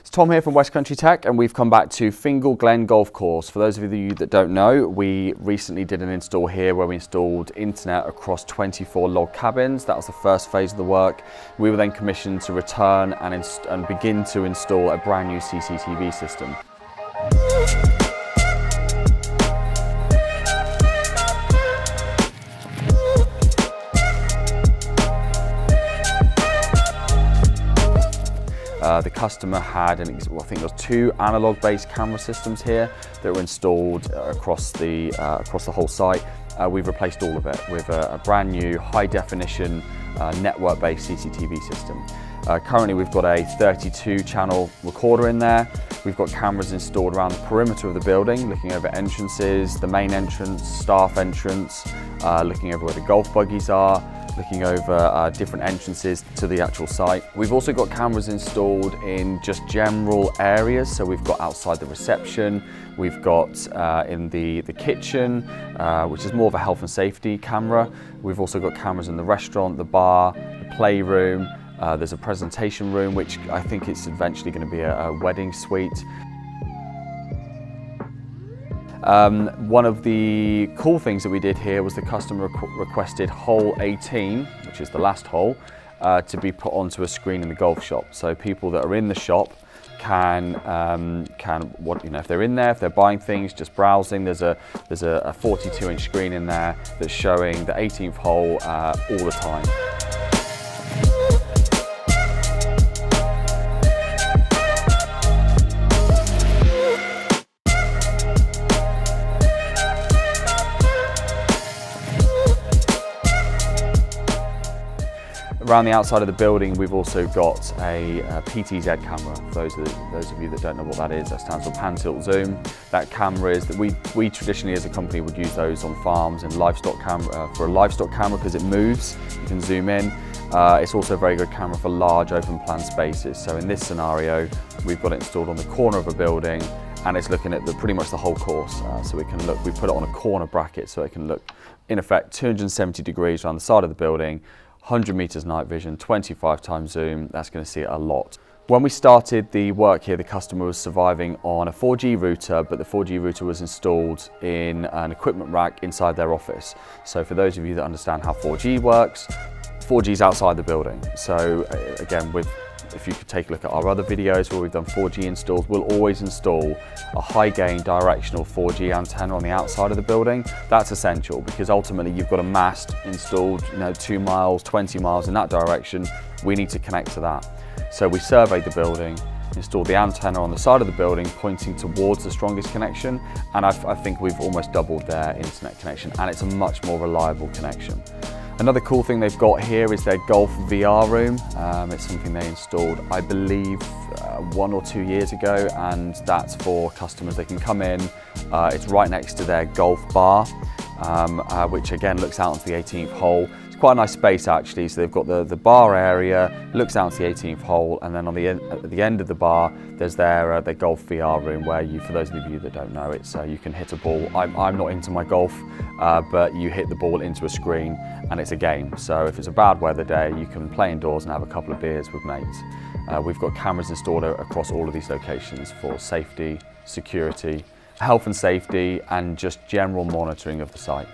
It's Tom here from West Country Tech and we've come back to Fingle Glen Golf Course. For those of you that don't know, we recently did an install here where we installed internet across 24 log cabins. That was the first phase of the work. We were then commissioned to return and, and begin to install a brand new CCTV system. Uh, the customer had, an, well, I think there was two analog-based camera systems here that were installed uh, across the uh, across the whole site. Uh, we've replaced all of it with a, a brand new high-definition uh, network-based CCTV system. Currently, we've got a 32-channel recorder in there. We've got cameras installed around the perimeter of the building, looking over entrances, the main entrance, staff entrance, looking over where the golf buggies are, looking over uh, different entrances to the actual site. We've also got cameras installed in just general areas. So we've got outside the reception, we've got uh, in the, the kitchen, uh, which is more of a health and safety camera. We've also got cameras in the restaurant, the bar, the playroom, uh, there's a presentation room, which I think it's eventually going to be a, a wedding suite. Um, one of the cool things that we did here was the customer requ requested hole 18, which is the last hole, uh, to be put onto a screen in the golf shop. So people that are in the shop can um, can what you know if they're in there, if they're buying things, just browsing. There's a there's a, a 42 inch screen in there that's showing the 18th hole uh, all the time. Around the outside of the building, we've also got a, a PTZ camera. For those of, those of you that don't know what that is, that stands for pan tilt zoom. That camera is that we, we traditionally as a company would use those on farms and livestock camera uh, for a livestock camera because it moves. You can zoom in. Uh, it's also a very good camera for large open plan spaces. So in this scenario, we've got it installed on the corner of a building and it's looking at the, pretty much the whole course. Uh, so we can look, we put it on a corner bracket so it can look, in effect, 270 degrees around the side of the building 100 meters night vision, 25 times zoom, that's going to see it a lot. When we started the work here, the customer was surviving on a 4G router, but the 4G router was installed in an equipment rack inside their office. So for those of you that understand how 4G works, 4G is outside the building. So uh, again, with if you could take a look at our other videos where we've done 4G installs, we'll always install a high gain directional 4G antenna on the outside of the building. That's essential because ultimately you've got a mast installed, you know, two miles, 20 miles in that direction. We need to connect to that. So we surveyed the building, installed the antenna on the side of the building pointing towards the strongest connection and I, I think we've almost doubled their internet connection and it's a much more reliable connection. Another cool thing they've got here is their golf VR room. Um, it's something they installed, I believe, uh, one or two years ago, and that's for customers. They can come in, uh, it's right next to their golf bar, um, uh, which again looks out onto the 18th hole It's quite a nice space actually. So they've got the, the bar area, looks out to the 18th hole, and then on the end, at the end of the bar, there's their, uh, their golf VR room where you, for those of you that don't know, it's uh, you can hit a ball. I'm, I'm not into my golf, uh, but you hit the ball into a screen and it's a game. So if it's a bad weather day, you can play indoors and have a couple of beers with mates. Uh, we've got cameras installed across all of these locations for safety, security, health and safety, and just general monitoring of the site.